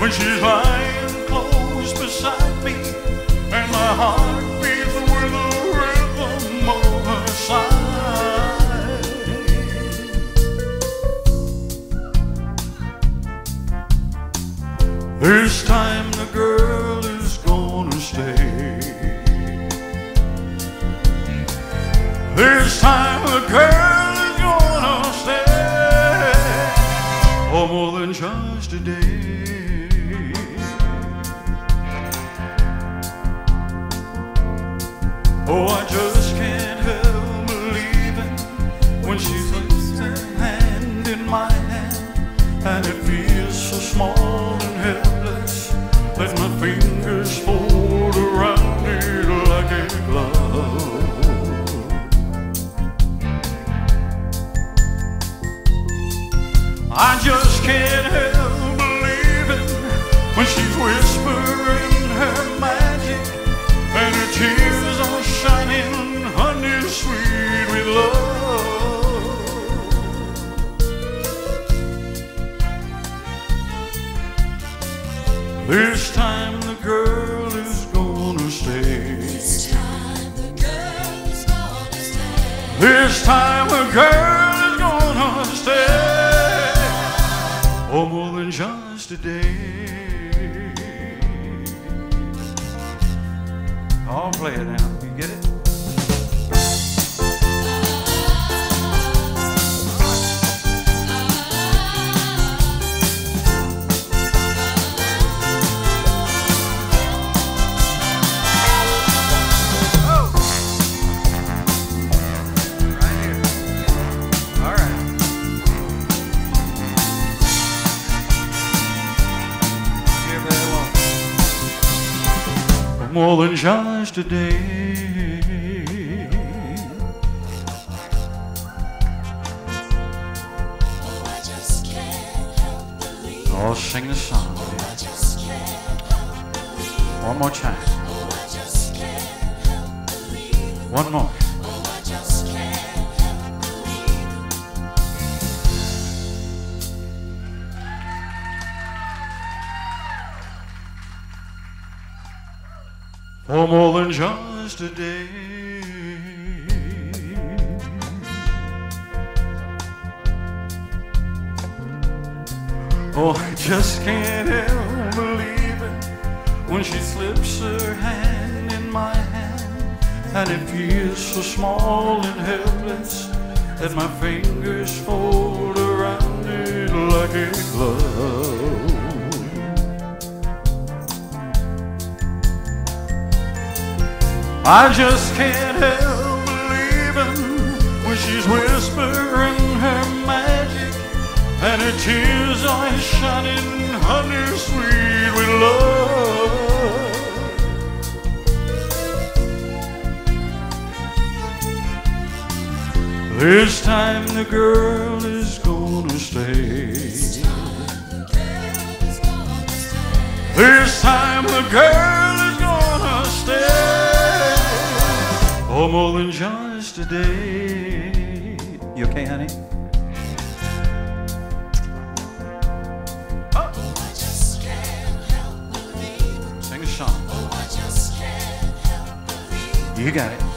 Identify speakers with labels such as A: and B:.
A: when she's lying close beside me and my heart beats with the rhythm of her sigh. This time the girl is gonna stay. This time the girl is gonna stay. Oh, more than just a day. Oh, I just can't help believing when she puts her hand in my hand and it feels This time the girl is gonna stay.
B: This time the girl is gonna stay.
A: This time the girl is gonna stay. Oh, more than just a day. I'll play it now. You get it? More than just a day.
B: Oh,
A: sing the song. One more time. One more. For more than just a day. Oh, I just can't help believing when she slips her hand in my hand, and it feels so small and helpless that my fingers fold around it like a glove. I just can't help believing when she's whispering her magic and her tears are shining honey sweet with love. This time the girl is gonna stay.
B: This time the girl
A: More than just a day. You okay, honey?
B: Oh, I just can't help believing.
A: Sing a song.
B: Oh, I just can't help believing.
A: You got it.